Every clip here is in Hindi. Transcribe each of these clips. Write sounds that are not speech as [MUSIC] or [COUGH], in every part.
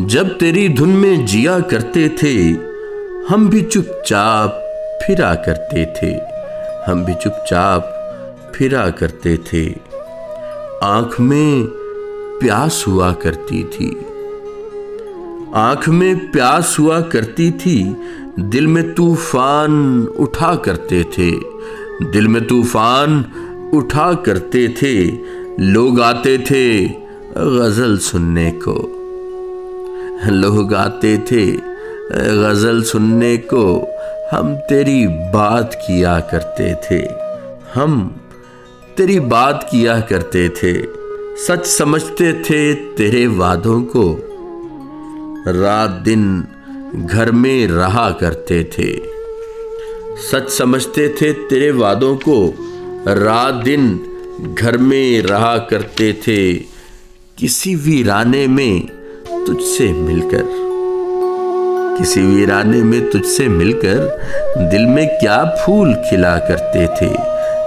जब तेरी धुन में जिया करते थे, हम भी चुपचाप फिरा करते थे। हम भी चुपचाप फिरा करते थे। आँख में प्यास हुआ करती थी। आँख में प्यास हुआ करती थी। दिल में तूफ़ान उठा करते थे। दिल में तूफ़ान उठा करते थे। लोग आते थे गज़ल सुनने को। लोग आते थे, गज़ल सुनने को हम तेरी बात किया करते थे। हम तेरी बात किया करते थे। सच समझते थे तेरे वादों को। रात दिन घर में रहा करते थे। सच समझते थे तेरे वादों को। रात दिन घर में रहा करते थे। किसी वीराने में तुझसे मिलकर। किसी वीराने में तुझसे मिलकर दिल में क्या फूल खिला करते थे।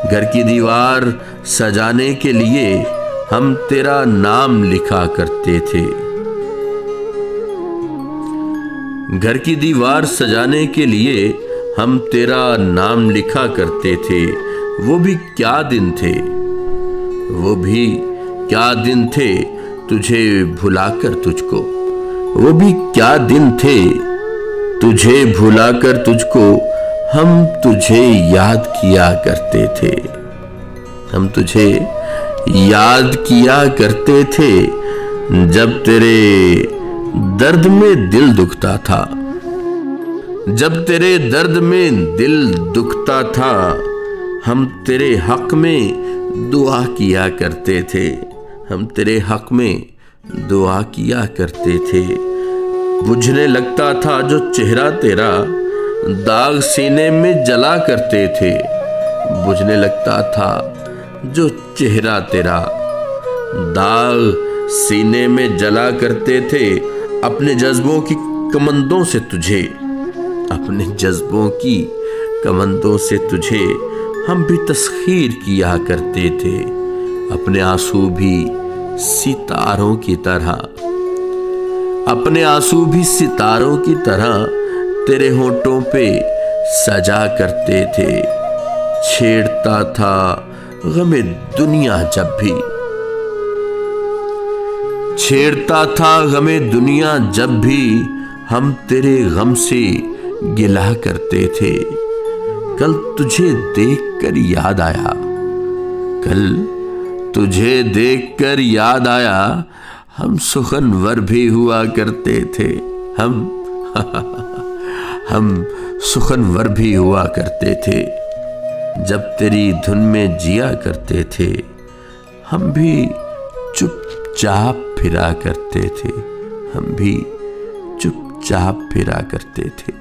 घर की दीवार सजाने के लिए हम तेरा नाम लिखा करते थे। घर की दीवार सजाने के लिए हम तेरा नाम लिखा करते थे। वो भी क्या दिन थे? वो भी क्या दिन थे? तुझे भुलाकर तुझको। वो भी क्या दिन थे? तुझे भुलाकर तुझको हम तुझे याद किया करते थे। हम तुझे याद किया करते थे जब तेरे दर्द में दिल दुखता था। जब तेरे दर्द में दिल दुखता था, हम तेरे हक में दुआ किया करते थे। हम तेरे हक में दुआ किया करते थे। बुझने लगता था जो चेहरा तेरा दाग सीने में जला करते थे। बुझने लगता था जो चेहरा तेरा दाग सीने में जला करते थे। अपने जज्बों की कमंदों से तुझे, अपने जज्बों की कमंदों से तुझे हम भी तस्खीर किया करते थे। अपने आँसू भी सितारों की तरह। अपने आँसू भी सितारों की तरह तेरे होठों पे सजा करते थे। छेड़ता था गमे दुनिया जब भी। छेड़ता था गमे दुनिया जब भी हम तेरे गम से गिला करते थे। कल तुझे देखकर याद आया। कल तुझे देखकर याद आया, हम सुखनवर भी हुआ करते थे। हम [LAUGHS] हम सुखनवर भी हुआ करते थे। जब तेरी धुन में जिया करते थे, हम भी चुपचाप फिरा करते थे। हम भी चुपचाप फिरा करते थे।